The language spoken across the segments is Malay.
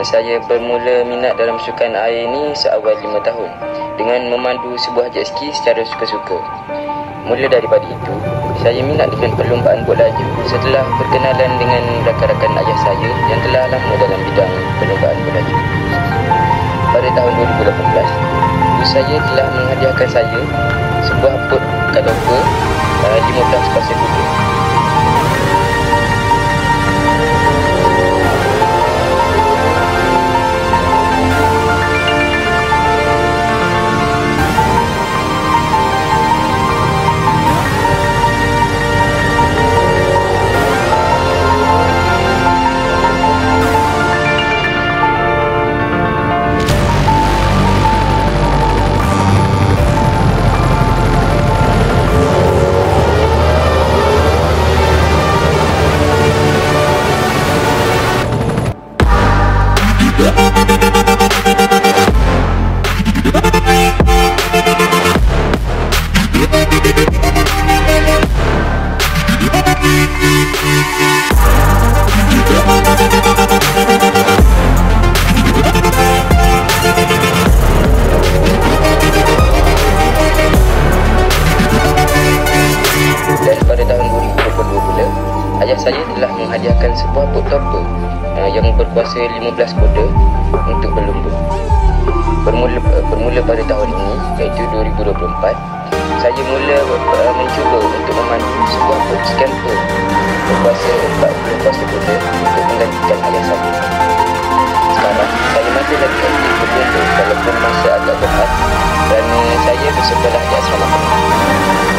saya bermula minat dalam sukan air ini seawal lima tahun dengan memandu sebuah jet ski secara suka-suka. Mula daripada itu, saya minat dengan perlumbaan bola laju setelah berkenalan dengan rakan-rakan ayah saya yang telah lama dalam bidang perlumbaan bola laju. Pada tahun 2018, ibu saya telah menghadiahkan saya sebuah kalopa uh, 15 pasir putih. Thank menghadiahkan sebuah pot topper uh, yang berkuasa 15 kuda untuk berlumba. Bermula, uh, bermula pada tahun ini, iaitu 2024, saya mula uh, mencuba untuk memandu sebuah pot scamper berkuasa 40 kuasa kuda untuk menggantikan ayah saya. Sekarang, saya masih lagi aktif berlumba walaupun masa agak berat kerana saya bersekolah di asrama penuh.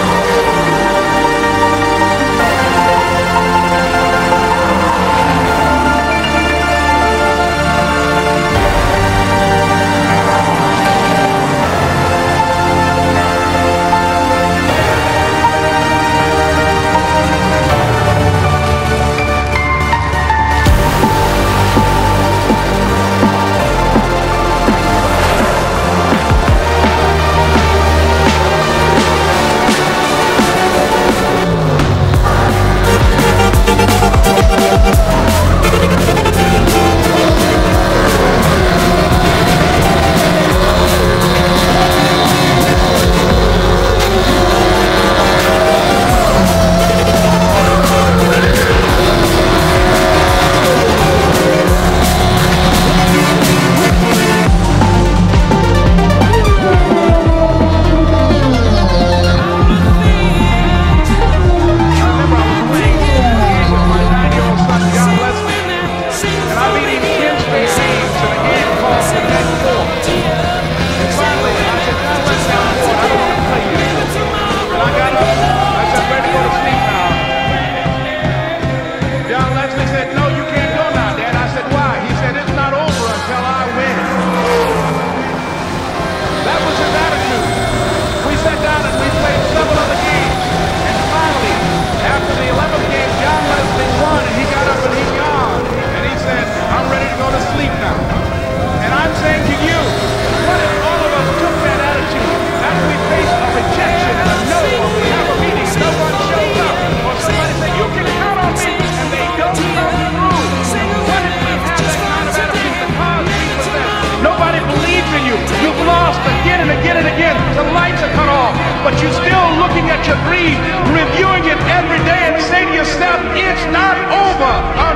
But you're still looking at your dream, reviewing it every day, and say to yourself, it's not over